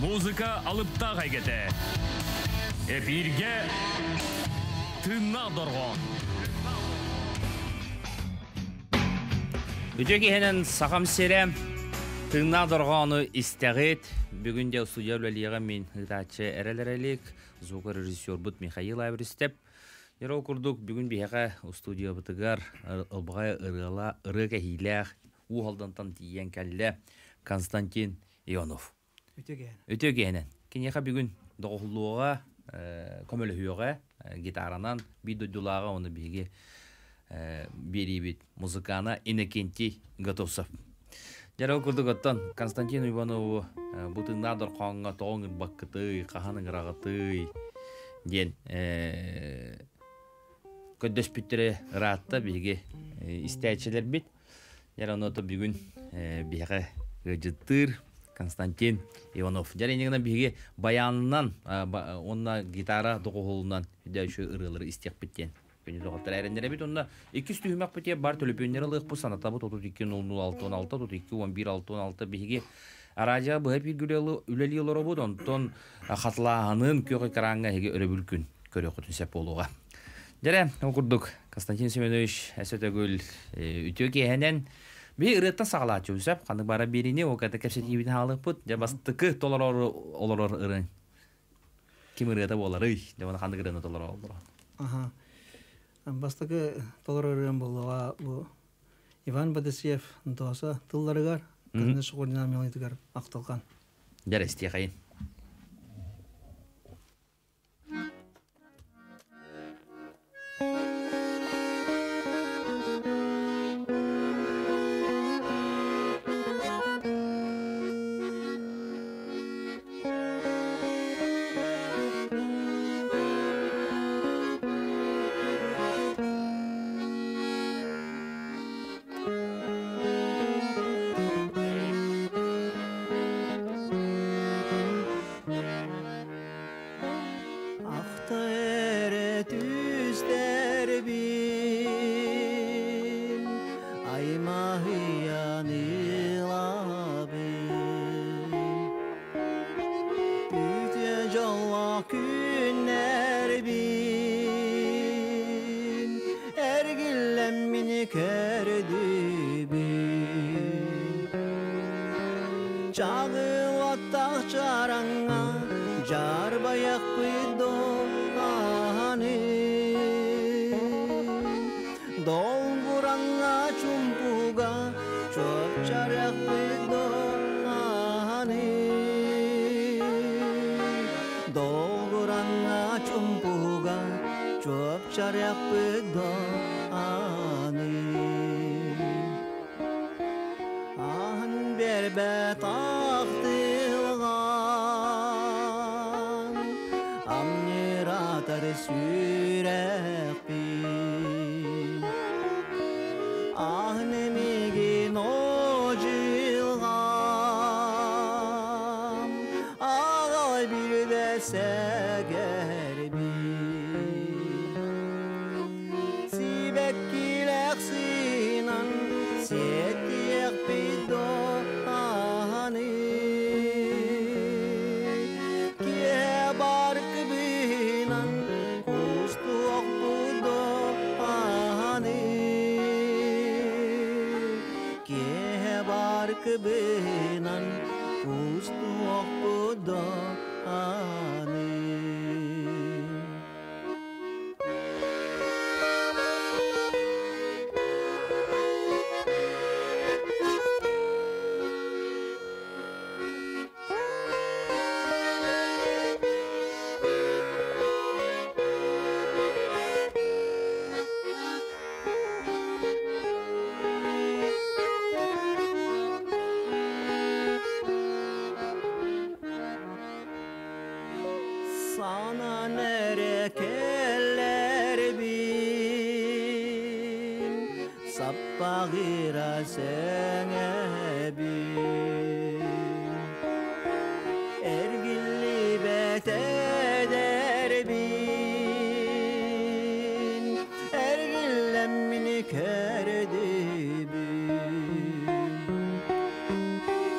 музыка алыпта кайгете эфирге тынна доргон Үтө киһинен сахам серем тыңна доргону истегит бүгүнде студия үлелига мен хытачы эрелерелик звук режиссер бут Михаил Айбристеп Яро курдук бүгүн биһага студия бытыгар ылбага ырыла ырыга хилях у халдантан тиен кәлле Константин Ионов. Өтө киһинен кинеха бүгүн догулууга көмөлөһүөгө гитаранан бидодулага оны биге берибит музыканы Иннокентий Готовцев. Жара курдук оттон Константин Иванову бутыңна дорқонга тоң баккыты, каханы грагыты ден көдөс бүттере ратта биге истәчелер бит. Жара ноты бүгүн биге гыжыттыр Константин Иванов. Жара негенен биге баянынан онна гитара бит, онда 200 түйімек біте бар бұл саната бұл 32-06-16, 32-11-6-16 бігі аража бұға бір үлелі онтон Константин Семенович әсөті гөл үтеу кейінен бі ұрытта сағала чөсәп, қанды бара беріне оқаты кәпсет ебін халық бұд, жа бастықы толар олар ұрын. Кем ұрыта болар, үй, жа оны қанды кіріні толар олар. Ага. Бастакы толорорын болуға бұл Иван Бадасиев ынтоса тылларыгар, кызны шугур динамиялайтыгар ақталған. Жарыс тияқайын.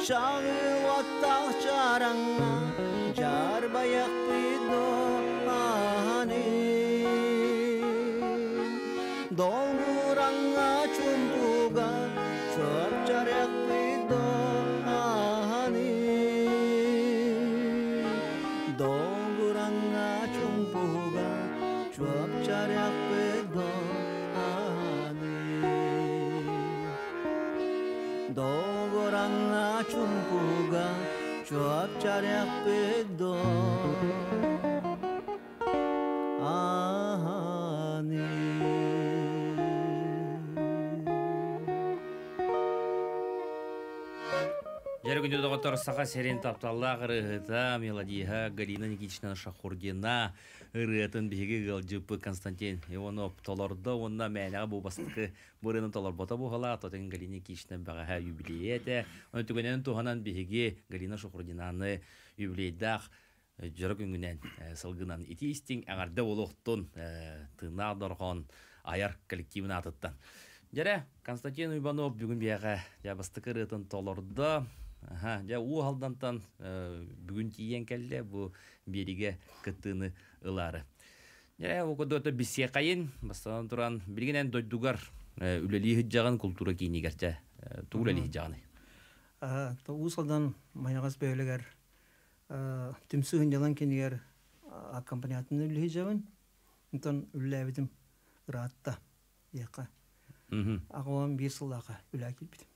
Syawi wa tak jarang साऱ्या पेदो आहानी Жәрігін дөді ғатар саға серен тапталла ғырығыта мелодия Галина Никитична Шахурдина ырыатын биһиги гылжыпы Константин Иванов толорды онна мәнәға бұл бастықы бұрыны толорбота бұғала тотын Галина Никитична бағаға юбилейеті оны түгенен туғанан биһиги Галина Шахурдинаны юбилейдақ жыры күнгінен сылгынан ити истин аңарда олуқтун тына дорған аяр коллективін атыттан. Жәрі Константин Иванов бүгін бияға жабыстықы рытын толорды Аха, жа у халдантан э, бүгүн тиен келде бу бериге кыттыны ылары. Жа у кодото бисе кайын, бастан туран билгенен дойдугар э, үлели хиджаган культура кийнигерче туулели хиджаганы. то усалдан маягас бөйлегер түмсүгүн жалан кенигер аккомпаниатын үллү жабын онтон үлләбитим ыраатта яка Мгм. агуам бир үлә килбитим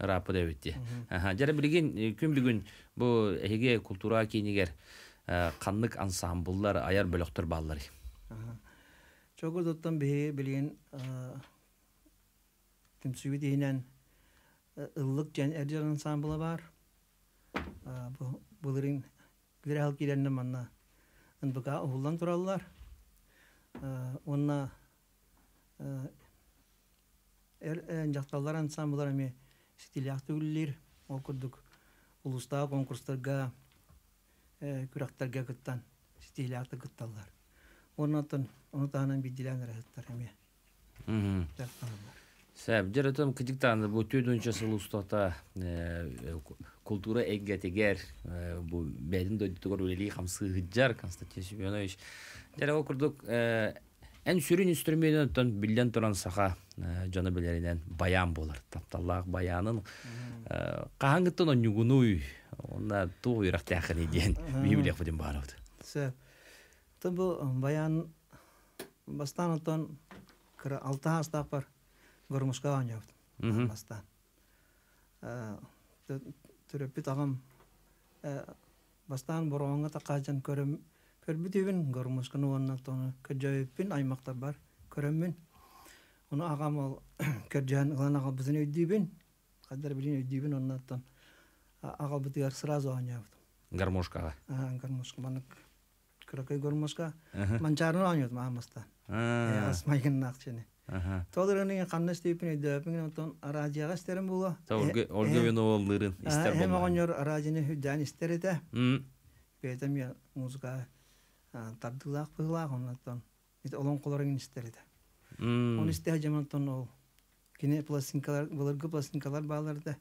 Рапы да битти. Аха, жара билген э, күн бүгүн бу эге культура кийнигер э, каннык ансамбльлар аяр бөлөктөр баллары. чогу доттан бе билген түмсүгү дейинен ыллык жан эржер ансамблы бар бу булырын бир хал киренне манна ынбыка улан тураллар онна эр жакталлар ансамблар эми стилях түгүллер ол курдук улустаа конкурстарга күрактарга кыттан стилякты кытталлар оннотон онутаанан бидилен Мгм. жакталлар Сәп, жаратым кыдыктан бу төдөнчө сылустата культура энгетегер бу бәдин дойдугор үлели хамсы хыджар Константин Семенович. Ол курдук эн сүрүн инструментон билден туран саха жана билеринен баян болар. Тапталлак баянын кахаңгыттан онюгунуй онна туу ирак библия фудин барабыт. сэ тон бу баян бастан отон кыра алты астак бар гормушка анжабыт Мгм. бастан төрөппүт агам бастан бороңга такажан көрөм көрбүтүбүн гормушканы онна тону көжөйүппүн аймактар бар көрөммүн уну агам ол көржан ылан агалбытын өйдүүбүн кадар билин өйдүүбүн оннотон агалбытыгар сразу анжабыт Гармошкага. гармошка манык кыракай гормошка манчарын анжабыт маамастан А, асмайгын акчаны Аха. Тодорының қанна степіне дөпің отон істерім бұла. Та Ольга Ольга Виновалдырын истер Хем болмаган. оғаньор арадияны хүддән істер еді. М. Бетім я музыка тардылақ бұлақ оннаттон. Ит олон қоларың істер еді. М. Оны істе жамантон ол. Кене пластинкалар, бұларғы пластинкалар бағаларды.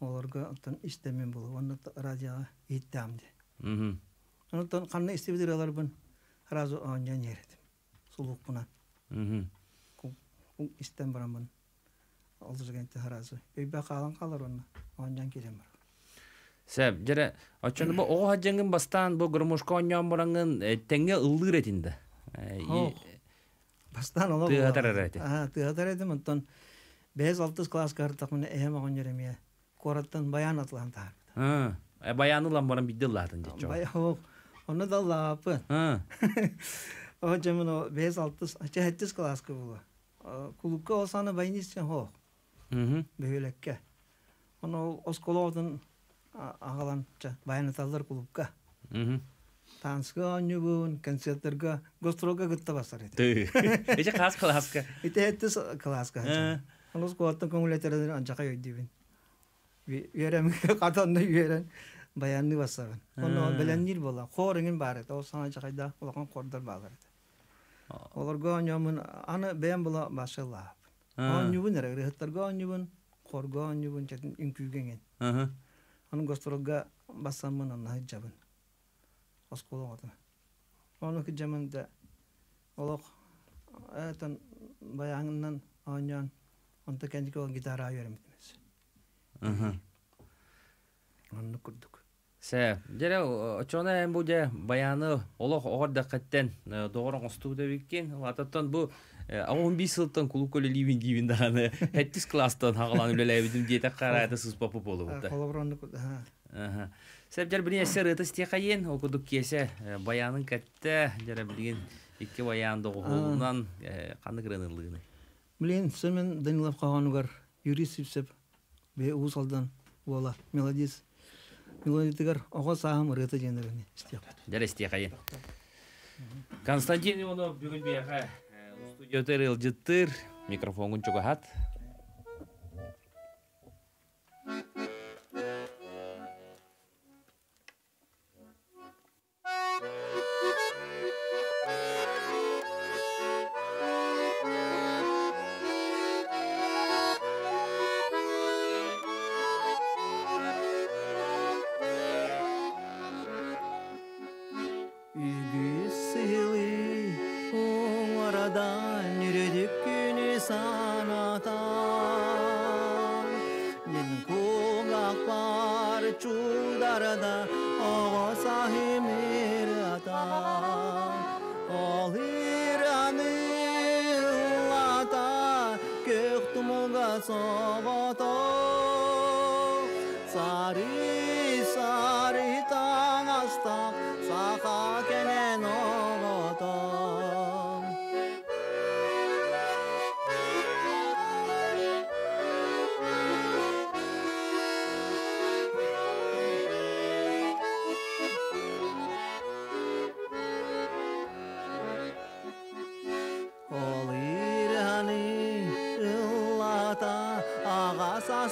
Оларға оттон істемен бұлы. Оннаттон арадияға еттәмді. Мгм. Оннаттон қанна істебедір алар бұн. Разу оңжан ередім. Сұлық бұнан. Мгм. Ул истен барамын. Ол жегенте харазы. Бейбе калан калар онна. Онжан келем бар. Сәп, жара, очоны бу ого хаджангын бастан бу громушка оньян бараңын теңге ылдыр етинде. Хох. Бастан ола. Театр эрети. А, театр эдим онтон 5-6 класс картак мен эһем агон жеремия. Кораттан баян атлан тар. Ha, e bayanı lan baran biddi latın diye çok. Бая хох. Оны да лапы. Ha. О жемин о 5-6 ача 7 класс ка була. Клубка осаны байнисен хох. Hı hı. Бөлекке. Оны осколодан агаланча баян аталар клубка. Танцга онюбун, концерттерга, гострога гытта басар. Tı. Ece kas klaska. Ите класска. Э. Онус коаттан көңүлөтөрдөн анчака өйдүбүн. Үйөрөм катанды үйөрөн баянны басаган. Оно беленнир бола. Хорыңын бар эт. О сана жакайда улакан кордар балар эт. Олар гоньомун аны бен бола башыла. Ha. Онюбун эрэ хеттер гонюбун, кор гонюбун чатын үнкүгенген. Onun gostorga bassamın anna hicabın. Oskolu otu. Onu hicabın da olok etan bayağından oynayan onta kendi o gitara. Onu kurduk. Сэ, очона эм баяны олох. Ататтан бу 15 сылтан кулук коле ливин дивин даны. Хеттис класстан хагалан үлелебидим диете караата сыз. Колобр onu kurdu. Ha. Аха. Бине сер ыты сте кайын окудук кесе баянын катта жере билген икки баянды оголунан каны кырынырлыгыны. Блин, семен Данилов калганугар юрист сипсеп бе усалдан вола мелодис. Мелодитигар ого саам рыта истеп. Жаре сте кайын. Константин Иванов бүгүн бияка студияда ылжыттыр микрофонун чугахат.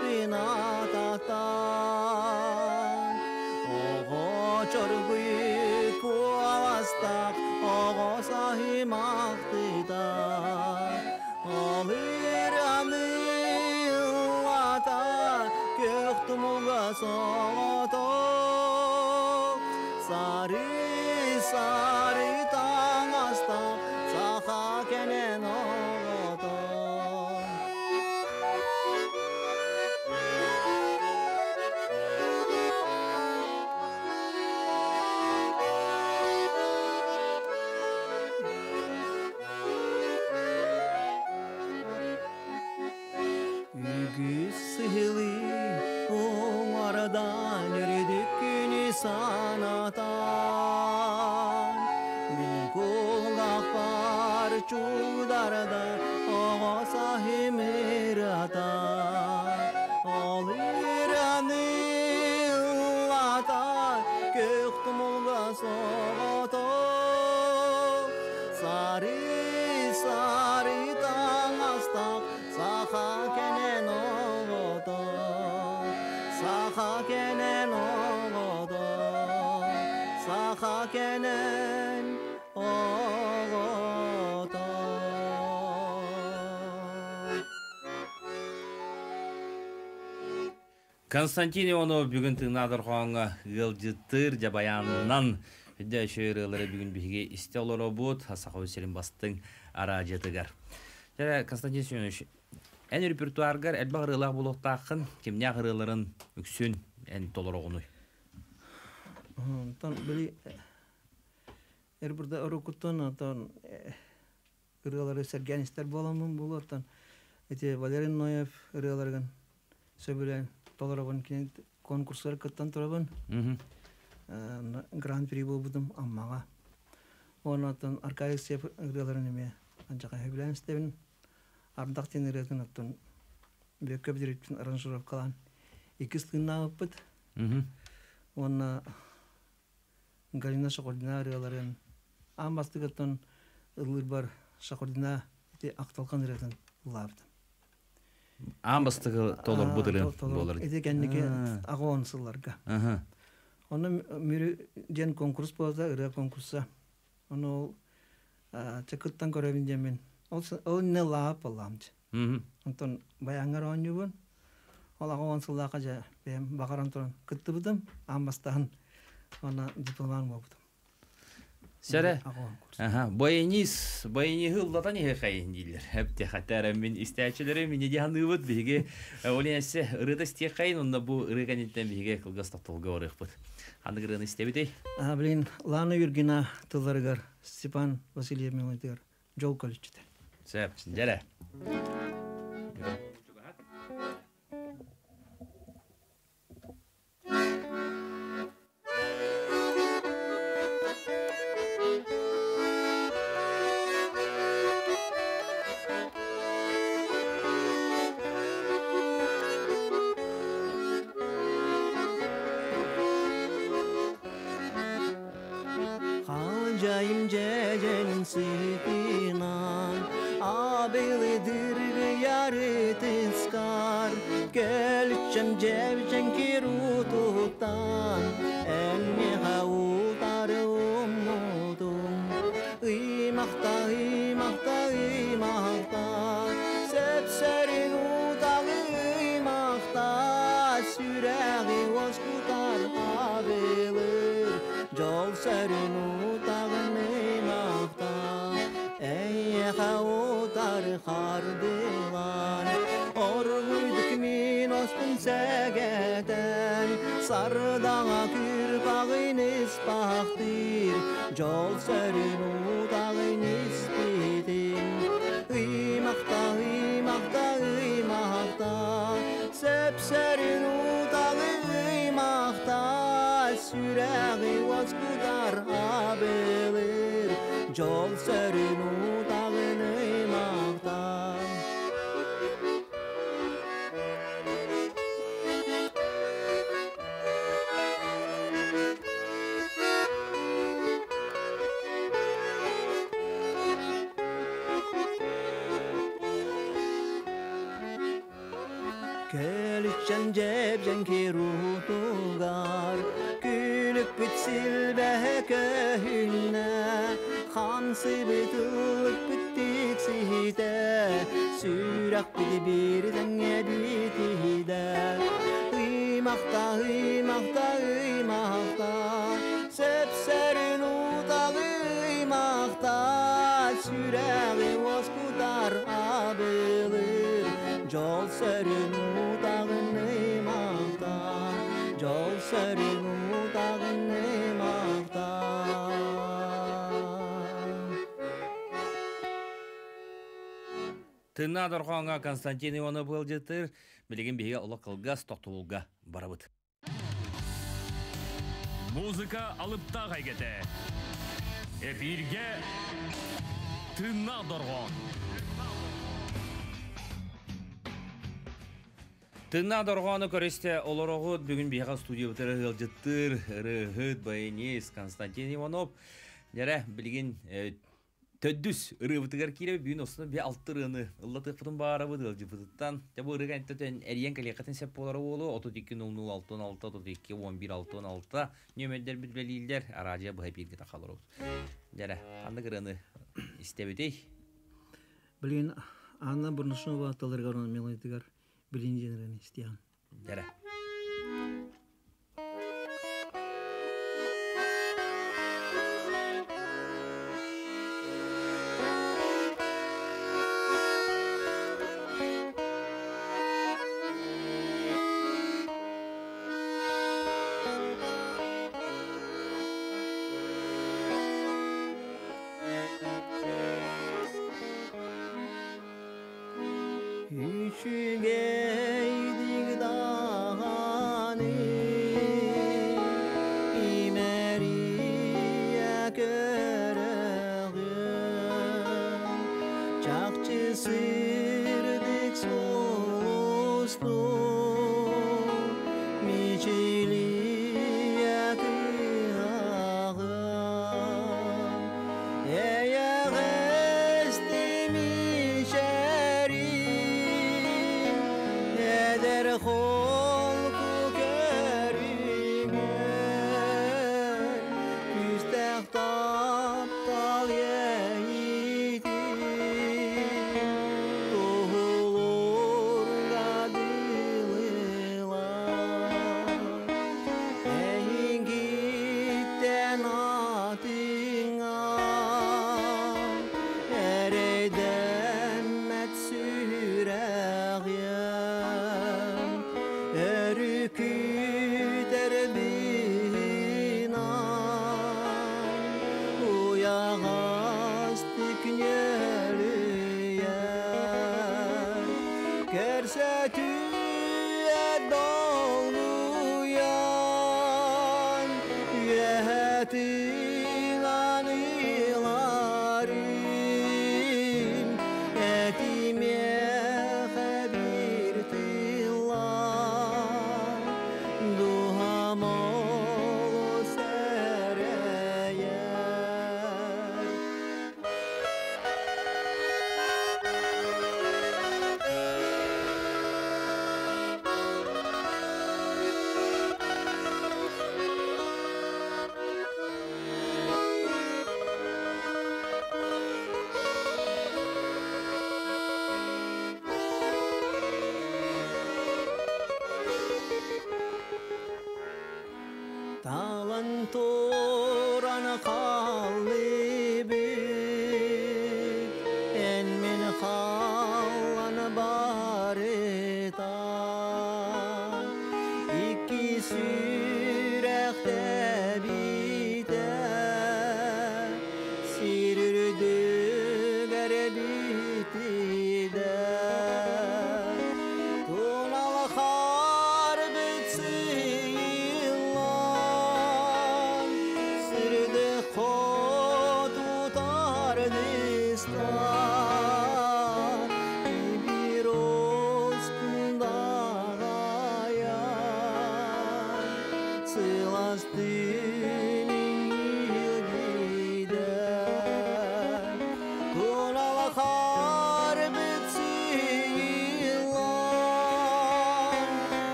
спинататан огочоргуи куавастак огосаҳимахтита омирами уатар кехтумугасоото сари 雲がそっと去り Константин Иванов бүгін тыңнадыр қоңға ылжыттыр жабаянынан Хүдді шөйрелері бүгін біге істе олар обуд, асақы өсерін бастың ара жетігер. Жәрі Константин Семенович, ән репертуаргар әлбі ғырылақ болуқтақын, кемне ғырыларын үксін ән толыр оғыны. Тон били эр бурда орукуттон тон ыргалары сергенистер боламын булар тон эти Валерий Ноев ыргаларган сөбүлен толорогон кин конкурслар кыттан турабын. Гран-при болбудум аммага онотон Аркадий Сеп ыргаларын эме анжака хөбүлен стебин ардак тенеретін оттон бөккө биритин аранжировкалан эки сылына ыппыт Онна Галина Шакордина рыаларын амбастыгаттан ылыр бар Шакордина ити акталкан рыатын лабды. Амбастығы толыр бұдырын болыр. Ити кеннике А. агон сылларга. Аха. Оны мүрү ден конкурс болса, ыры конкурса. Оны ол чакыттан көрөбүн демен. Ол не лаап оламчы. Мгм. Онтон баяңар оңюбун. Ол ағуан сыллақа жа бәм бағаран тұран кытты бұдым, амбастағын она дипломан болбудым. Сәрі, Ағуан курс. Ага, бойнис, бойни хыллатан ihe кайын дилер. Хепте хатара мен истәчләре мине диһаныбыт биге. Оленәсе ырыда стек кайын, онда бу ырыганеттен биге кылгас татылга орыхбыт. Аны гырын истебите. А, блин, Лана Юргина тыларыгар, Степан Васильев Мелайтыгар, жол количте. Сәп, жәрә. ince ince jensinan Abelidir ve yarit iskar Gö All said in جنجب جنكي روتوغار كلك بتسيل بهك هلنا خمس بتوك بتيك سيدا سورق بدبير دنيا بيتهدا هي مخطا هي مخطا هي مخطا سبسرن وطاغي مخطا سورق واسكوتار عبيغي جول سرن Jol serin utağın imakta Тына Константин Иванов был жетер, билеген биге ола кылгас тотулга барабыт. Музыка алыпта кайгете. Эфирге тына доргон. Тына дорханы көресте олорогут бүгүн бига студия бутер гыл жеттер, рыгыт байнес Константин Иванов. Яра билген төдүс ырыбытыгар кире бүгүн осуна би алтырыны ыллатык бутун барабы дыл жыбытыттан. Жабы ырыган төтөн эриен калекатын сеп болары болу 32 32 11 66 нөмердер билбелилдер радио бу хепирге такалыр. Яра аны кырыны истебетей. Блин, Анна Бурнушова тыларыгар Мелайтыгар, Brillingerani stiamo. Dere. ser de slow. حياتي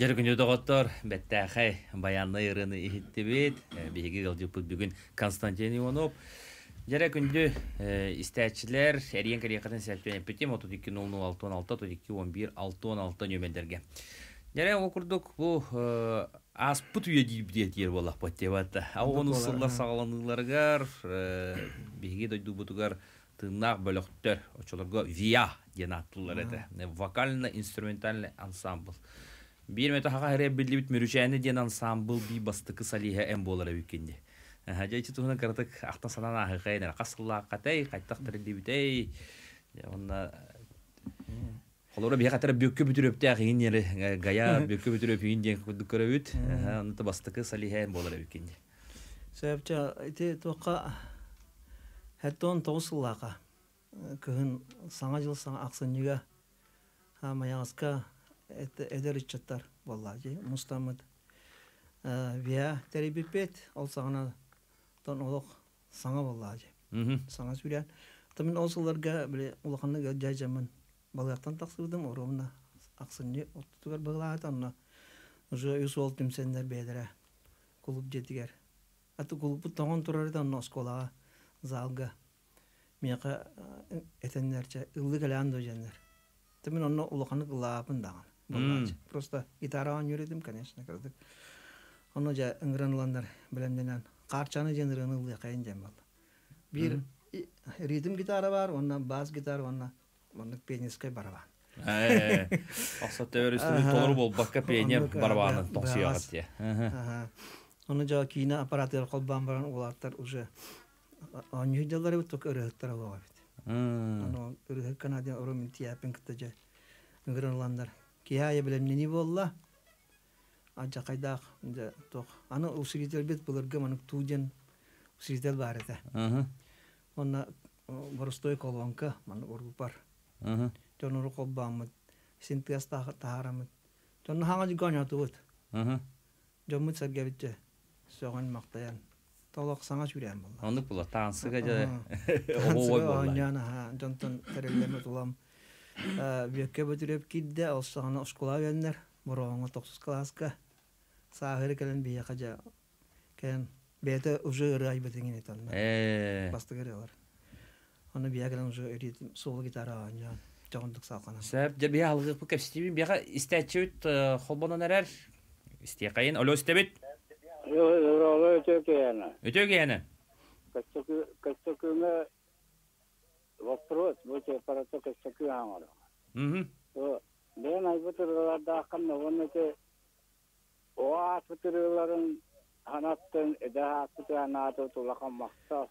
Доғоттор бәттәхай баянны ырыны ихиттибит биһиги ылжыппыт бүгүн Константин Иванов Жара күндү истәчилер эриен кырыякатын сәлтен эпитим 32 00 62 11 616 нөмендерге. Жара окурдук бу аспыт үйе дибдиетер болак баттебатта. А оны сыллар сагаланыларгар биһиги дойду бутугар тыыннаах бөлөктөр очолорго виа диэн аттылар эте. Вокально-инструментальный ансамбл. Бир мете хаға хәрә билибит мөрүчәне диэн ансамбл би бастыкы салиха эм болара үкенде. Хәҗә туһына кыртык ахта санан ахыгайна касылла катай кайтак тирдибитей. Онна Холора бия катара бөккө бүтүрөп тә хин ере гая бөккө бүтүрөп хин диэн кудук көрөбүт. Онна та бастыкы салиха эм болара үкенде. Сәбчә ите тоқа хәттон тоғысыллаға кыһын саңа жыл саңа ақсынныга хама яғыска эдер иччаттар болла же мустамыт вия терибипет ол саңана тон олық саңа болла же саңа сүрән тымын осыларга биле улаханны жайжамын балаяктан таксырдым оромна аксынны оттугар баглаат анна уже юсол тимсендер бедере кулуп жетигер аты кулупу тоңон турар да анна сколага залга мияка этеннерче ыллы калаан доженнер тымын онно улаханны кылаапын даган боллаачы. просто гитараан юредим конечно кырдык оно жа ыңгыраныландар билемденен карчаны женырын ыллы кайын жем болду бир и- ритм гитара бар онна бас гитара онна онна пенискай барабан Э. Акса тәвер үстүнү Аха. толор бол бакка пене Онда ка- барбаны бра- токсуягат брагас. тие. Аха. Ага. Оны жа кийина аппараттар колбан баран улаттар уже онюйдалар бит ток өрөттөр болоо бит. М. Аны өрөк канадия оромин тияпен кытта же ыңгыранландар. Кияя билем нени болла. Ажа кайдак же ток. Аны усирител бит буларга манык тужен усирител бар эте. Аха. Онна боростой колонка маны ургупар. Аха. Жонуру колбамыт. Синтиас тахарамыт. Жон хаңа жигоня туут. Аха. Жоммут саргабитче. Соған мақтаян. Толық саңа сүрән болла. Ондук була таансыга же Ого обой болла. ойняна ха. Жонтон терелеме тулам. Бөкке бөтүрөп кидде, ол сағана школа веннер. Бороңа 9 класска. Сағыры келен бия кажа. Кен бете уже ырай бетеңин етална. Э. Басты керелер. Оны бия келен уже ритм соло гитара ойнян. Жоғындық салқана. Сәп же бия алгы бу кепсти бияга истәчүт оло истебит. Кені. Кыстыкыңа вопрос, бұл аппараты кыстыкы аңыр. Мгм. Мен айбытырларда аққанна оны те оат бытырларын ханаттын эдә хакыты анаты тулақан мақса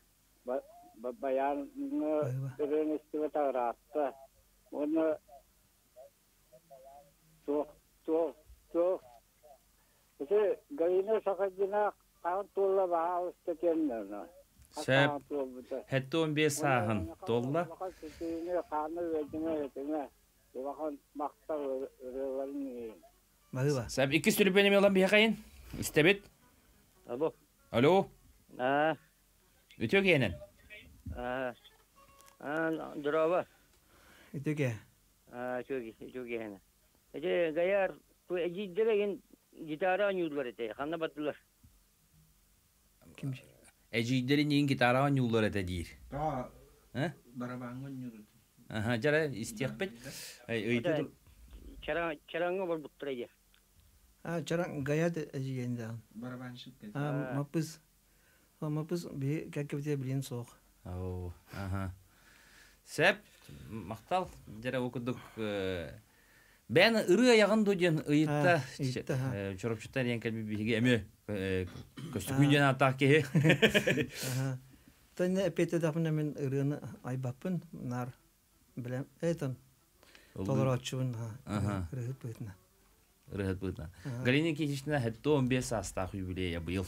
баяны Айва. өренестігі тағыратты. Оны тоқ, тоқ, тоқ. Баға ұсты Хәтті 15 сағын толла. Өрелерін Мағыба. Сәп, икі сүріпені мелан бия қайын? Істебет? Алло. Алло, А, өтө кенін. а, а, дрова. Итеке. А, чөги хана. Эже гаяр, ту гитара нюдлар эте, ханна баттылар. Әжейдерін ең гитараға нюллар әті дейір. Аха, жара, истеқ бет. Өйті Чара, чаранга бар. А. Барабанщик. А, мапыз. Соқ. Ау. Сәп, мақтал, жара оқыдық. Бән ыры аяғын дуден ыйытта, ха. чорапчыттар ең кәлбі бігі әме, көстікүнден атақ ке. Ага. Тәне әпетә дәфне мен ырыны айбаппын нар. Ага. Рәхәт бетне. Рыхат бұдна. Ага. Галина хәтті 15 астақ юбилея бұйыл.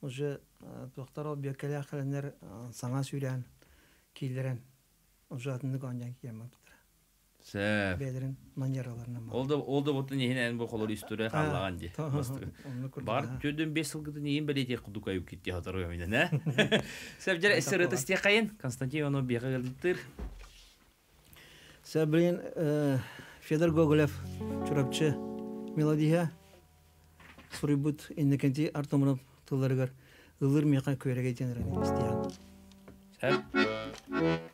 уже тохтарал бекеле хәлнәр саңа сүрән килдерен. Уже атны ганҗан киямат. Сәп. Бедрин манераларына ма. Олда олда бутын ehinen bu kolor üstüre kalлаган ди. Бар төдөн 5 жыл гыдын ийин белете куду кайып кетти хатырга менен, ә? Сәбҗәр эсерет исте кайын, Константин Иванов бияга gelditir. Сәбрин Федор Гоголев чурапчы мелодия сурибут иннекенти артымын туларгар ылыр мека көреге тенрен истиян. Сәп.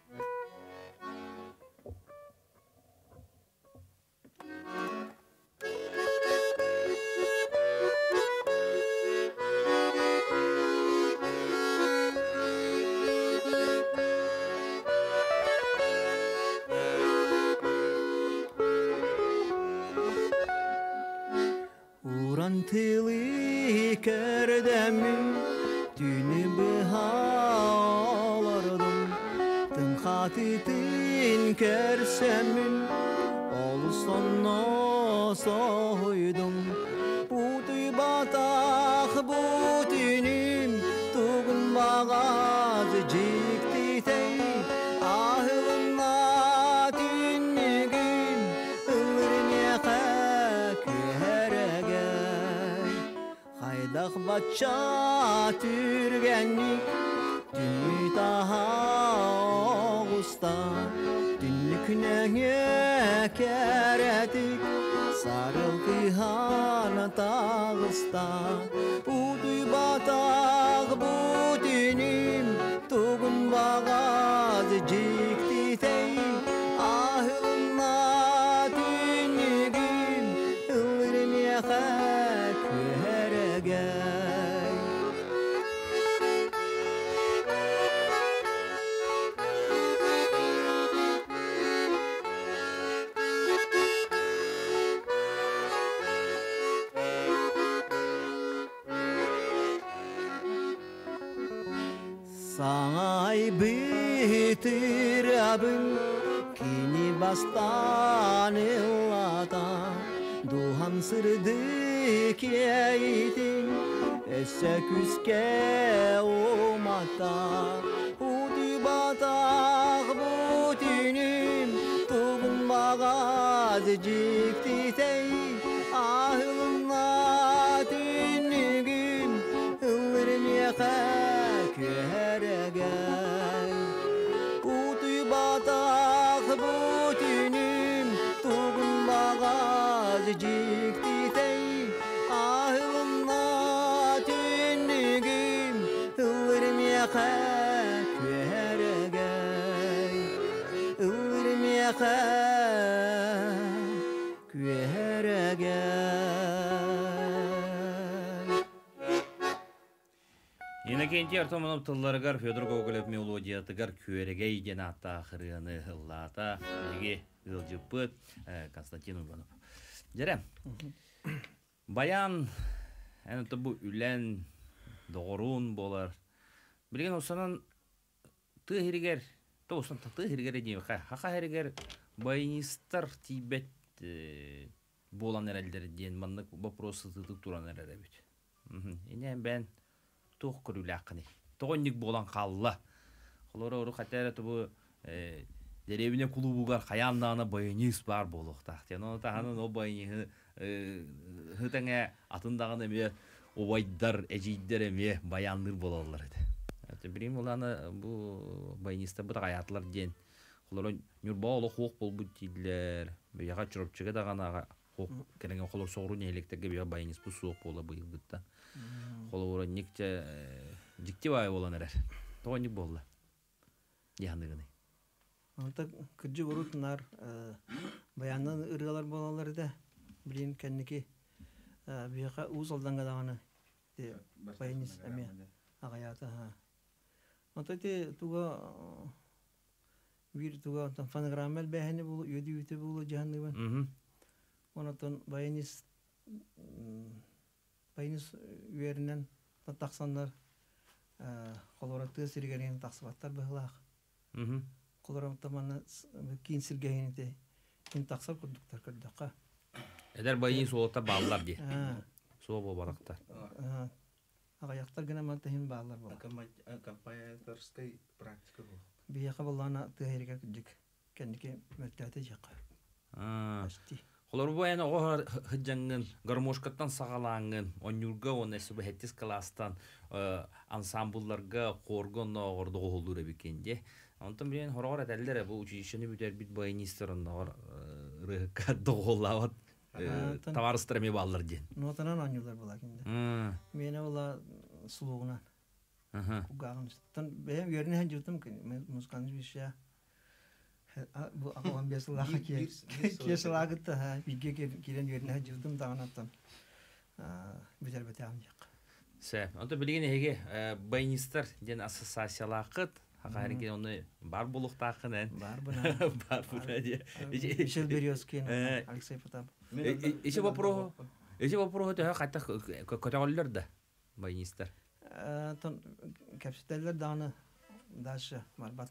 kersemin Olsan nasahoydum Butuy batak butinim Tugun bağaz cikti tey. Ahılımla tünnügün Ömrüne kaküheregey Haydak batça türgenlik Dünya daha ağustan Tekneye keredik Sarıldı hana dağısta. Buduy bataq budinim Tugun bağaz cil 君バスタネワタ同伴するできえいてんエシャクスケをまたおてばたぼてに飛ぶまがぜじきて Инакенти артомонов тылларыгар Федор Гоголев мелодиятыгар күерегей ден ата хырыны хыллата еге ылжыппыт Константин Иванов. Жерем, баян әнеті бу үлән доғырун болар. Білген осынан ты хиригер, то осан ты хиригер хақа хиригер баянистар тибет болан әрәлдер ден маннык вопросы тытып әрәлдер бән тух көрүләкни. Тогонник болан қалла. Холора ору хатера тубу деревне клубугар хаяннаны баянис бар болуктак. Тено таханы о баяни хытаңа атындаганы ме обайдар эжиддер эме баянныр болалар эди. Әте бирим уланы бу баяниста бу аятлар ден. Холора нюрбаолы хук бол бу тидлер. Бияга чурупчыга дагана хук кереген холор согру нелектерге бия баянис бу суок бола быйылдыттан. Холора никче жиктебай болан эрер. Тогоник болла. Яндыгыны. Онта күджі урутнар баяннан ыргалар болалар да билин кенники бияка уз алданга даганы де баянис эме агаята ха. Онта те туга бир туга онтан фонограммел бэхени бул йөди үтө бул жаһанныбын. Мгм. Онотон баянис баянис үеринен тақсандар колораты сиргерин тақсыбаттар быһылаах. Мгм. Колорам тамана кин сиргehini ин тақсар курдуктар кырдакка. Эдер баянис олота баллар ди. Аа, Соо болбарактар. аа. Агаяктар гына манта хин баалар бол. Компаяторской практика бұл. Бияка боллана тыһырга кыдык. Кенники мөттәте жака. Аа. Холор бу эне о хыджангын гармошкаттан сагалаңын, онюрга оны субы хеттис класстан ансамблларга хоргон огорду голдура бикенде. Онтон билен хорогор этеллер бу училищени бүтер бит баянистерин огор рыхка доголлават Ага, тан- товарыстарами баллар ден. Нотанан анюлар була кинде. М, Мене була сулугунан. Кугагын. Тан бем хан juttum ki музыканы бишя. Сэ, онто билген эге баянистер ден оны бар булуктакын эн. Бар бына. Бар. Мишель Березкин, Э. Алексей Потап. Да кайта көтөгөлөр да баянистер. Тон капситерлер даны дальше марбат.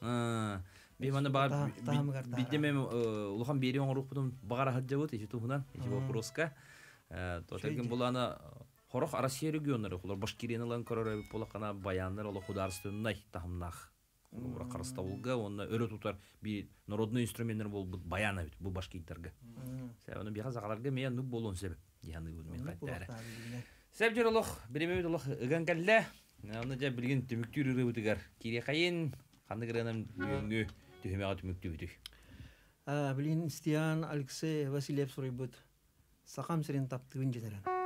А, би мана бар Та- таамыгар таара. бидеме улахан бери оңрук бутун багара хаджабыт иши тухунан Ага. вопроска. Э, то Шейди. теген булана хорох Россия регионнары, хулар Башкирияны көрөр булакана баяннар ола хударственный тахымнах. Ура карыстабылга, онна өрө тутар би народный инструменттер бол баяна бит, бу башкиртерге. Сэ оны бига загаларга мен нук болон себеп. Яны бу мен кайтары. Сәп жерлох, биреме бит олох ыган калла. Аны жа билген түмүктүр үрө бүтүгөр. Кире кайын, ханды гранам үйөнгө түһүмөгө түмүктү бүтү. Билин Истиан Алексей Васильев сурайбыт. Сақам сирен таптыгын жетерен.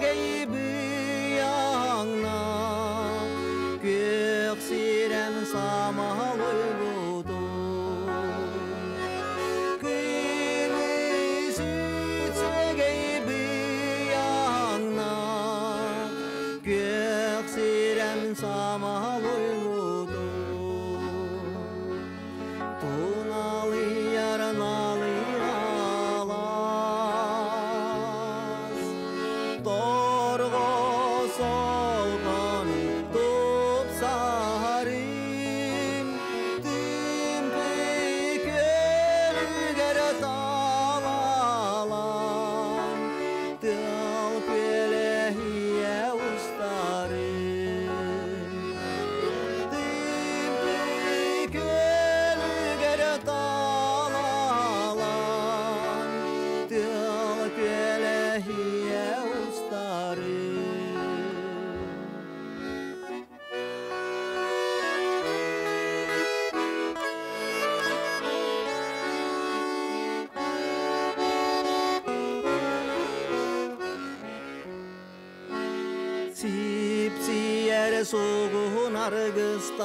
gave sogun argıstan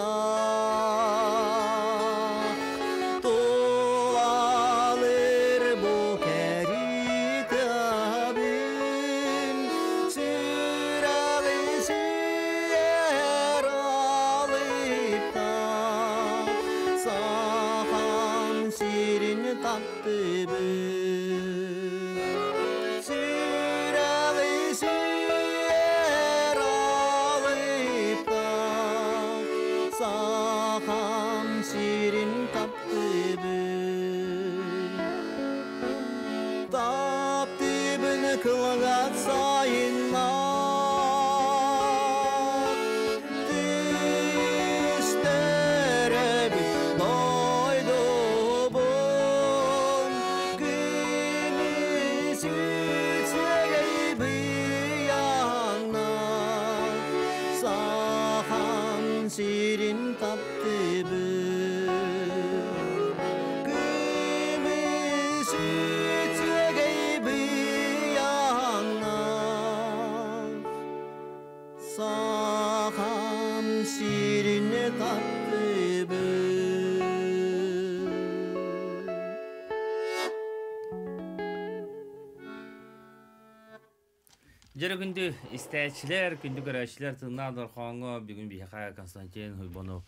Жары күнді истәчілер, күнді көрәчілер тыңнадыр қоңы, бүгін Константин Хуйбонов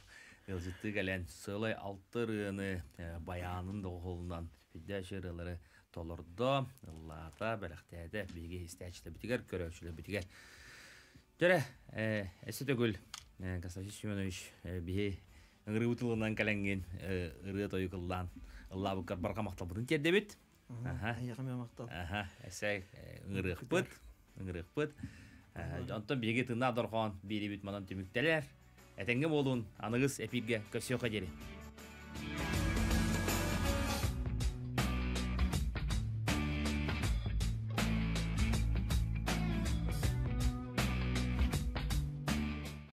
Елжітті кәлен сылай алты рыны баянын доғылынан рылары толырды, ұллата, бәліқтәді, бейге истәчілер бітігер, көрәчілер бітігер. Әсі төгіл, Константин Семенович бейе ыңыры ұлла барға мақтал бет. Аха. Аяқыма мақтал. Аха, әсәй ыңырықпыт, ыңырықпыт. Онтон беге тына дорхон бири бит манан түмүктелер. Этенге болуун анығыз эпиге көсөкө жери.